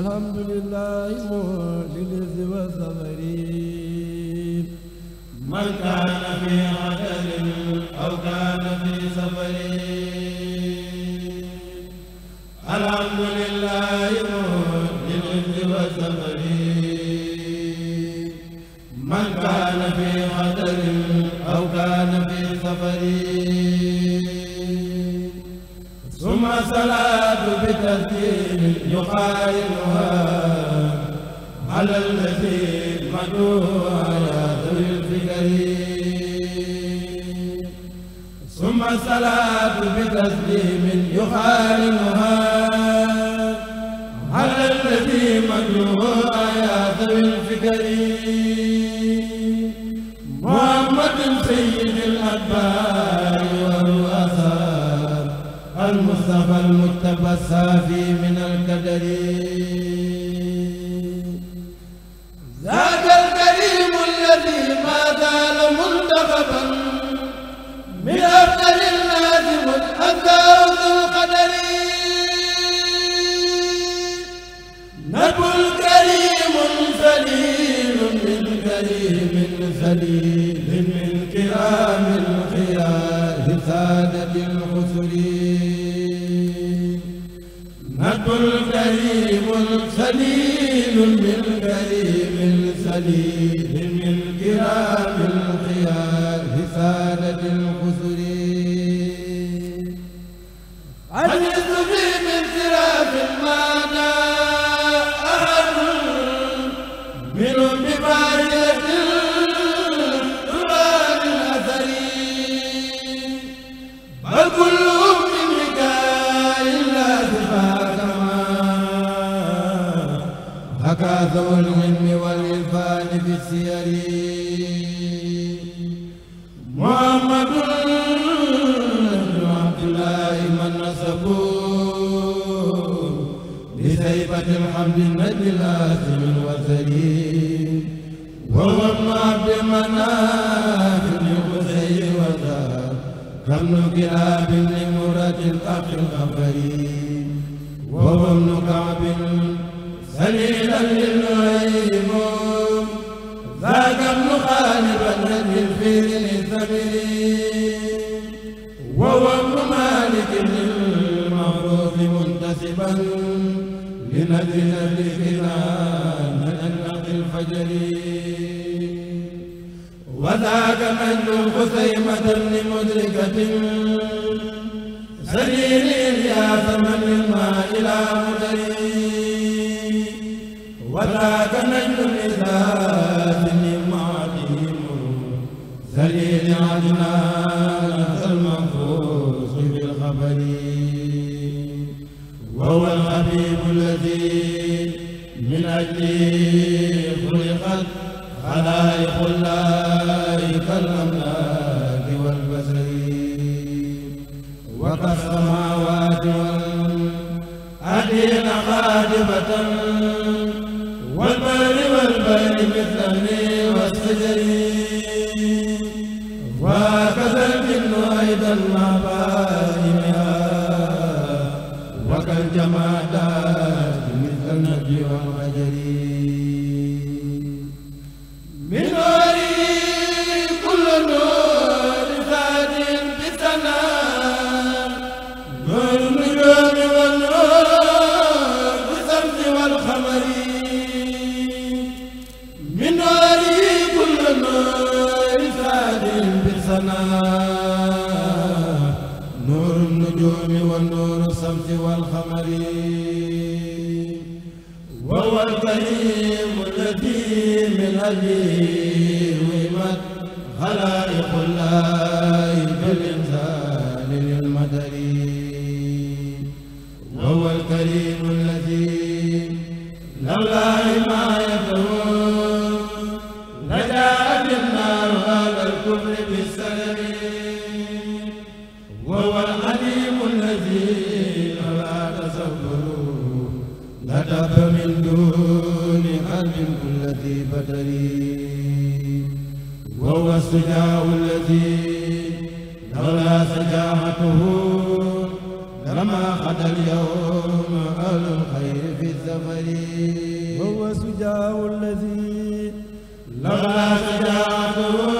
الحمد لله للذ والظفر من كان في عدل أو كان في سفر. ثم الصلاة بتسليم يقارنها على الذي مدعو على ذوي الفكر. ثم الصلاة بتسليم يقارنها على الذي مدعو على ذوي الفكر. محمد سيد والرؤساء المصطفى المجتبى الصافي من الكدر سليل من كريم سليل هكا ذو العلم والعرفان في السير. محمد بن عبد الله من نسبوه بسيفة الحمد النجم الآثم الوثري وهو ابن عبد مناف بن وزار كابن كلاب لمرة الأخ الغفري. النبي الفيل للثمري وهو ابن مالك للمعروف منتسبا لنبي نبي من النق الفجر. وذاك مجد خثيمة بن مدركة سليل إلياس من الماء إلى مدري. وذاك الإسلام معلم سليل عدنان المنفوس بالخبر وهو الحبيب الذي من أجله خلقت خلائق الله كالأملاك والبشر وكالسماوات والأرضين خادمة وكالجمادات مثل النجم والغجر من نوري كل نور ذات بسنا النجوم والنور الشمس والقمر. وهو الكريم الذي من أجله ومت خلائق الله بالإنسان للمدر. وهو الكريم الذي لولا حمايته لجاءت النار هذا الكفر بالسلم. وهو العليم الذي لا تزول لدف من دون علم الذي بدري. وهو السجاع الذي لولا سجاعته لما خد اليوم أهل الخير في السفر وهو السجاع الذي لولا سجاعته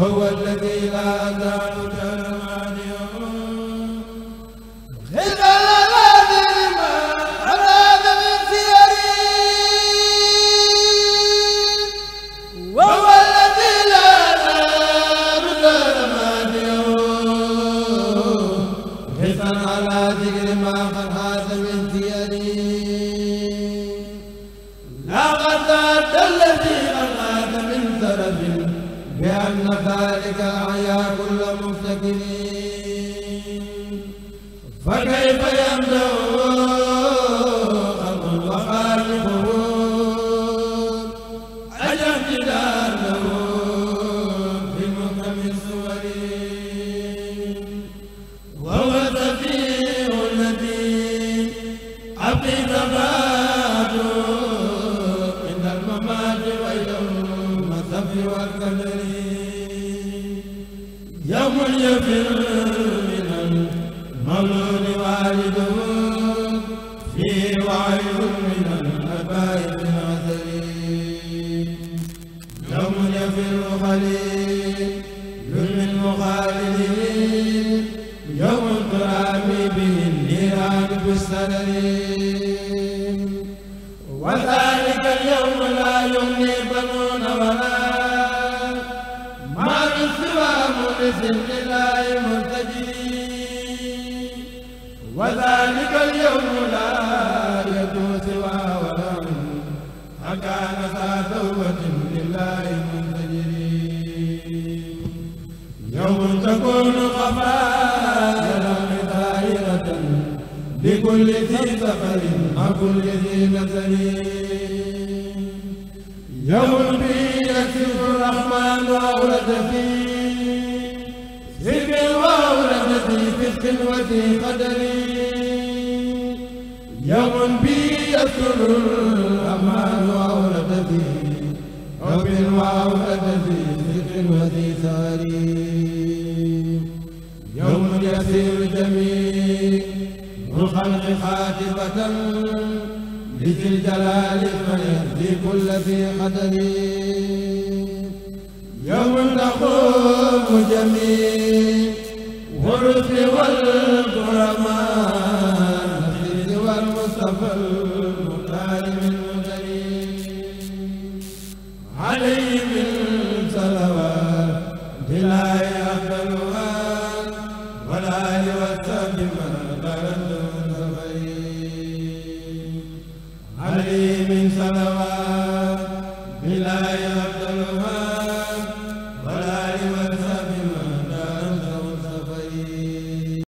هو الذي لا أزال بأن ذلك أعيا كل مفتكر فكيف يمدع خلق وخالقه أجل جلاله في محكم الصور وذلك اليوم لا يوم به يكشف الرحمن أورد فيه ذكر وأورد في في الخلوة قدري يوم به يذكر الرحمن أورد فيه رب وأورد في الخلوة ثاري يوم يسير جميل الخلق خاتمة بذي الجلال فيهدي كل ذي قدر. يوم تقوم جميع ورث والمسلمين